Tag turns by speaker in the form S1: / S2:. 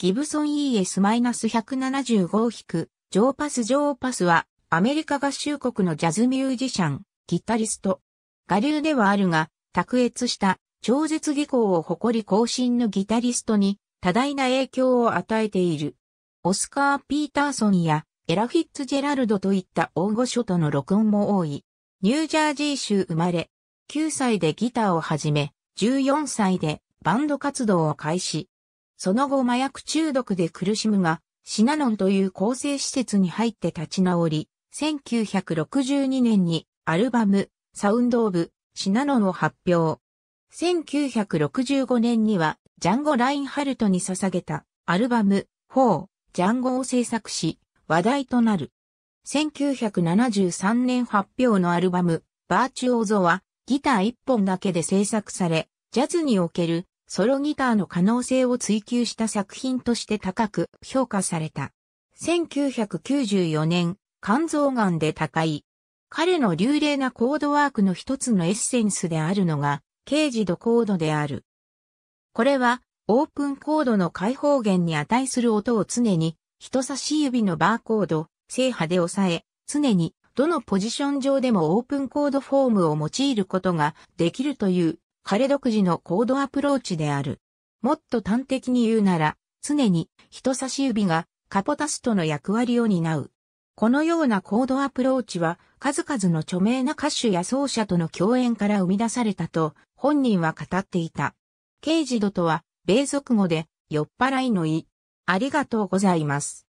S1: ギブソン ES-175- ジョーパス・ジョーパスはアメリカ合衆国のジャズミュージシャン、ギタリスト。我流ではあるが、卓越した超絶技巧を誇り更新のギタリストに多大な影響を与えている。オスカー・ピーターソンやエラ・フィッツジェラルドといった大御所との録音も多い。ニュージャージー州生まれ、9歳でギターを始め、14歳でバンド活動を開始。その後麻薬中毒で苦しむが、シナノンという構成施設に入って立ち直り、1962年にアルバム、サウンドオブ、シナノンを発表。1965年には、ジャンゴ・ラインハルトに捧げたアルバム、4、ジャンゴを制作し、話題となる。1973年発表のアルバム、バーチュオーゾは、ギター一本だけで制作され、ジャズにおけるソロギターの可能性を追求した作品として高く評価された。1994年、肝臓癌で他界。彼の流麗なコードワークの一つのエッセンスであるのが、 CAGED コードである。これは、オープンコードの開放弦に値する音を常に、人差し指のバーコード、正波で押さえ、常に、どのポジション上でもオープンコードフォームを用いることができるという、彼独自のコードアプローチである。もっと端的に言うなら、常に人差し指がカポタストの役割を担う。このようなコードアプローチは数々の著名な歌手や奏者との共演から生み出されたと本人は語っていた。刑事ドとは米族語で酔っ払いの意。ありがとうございます。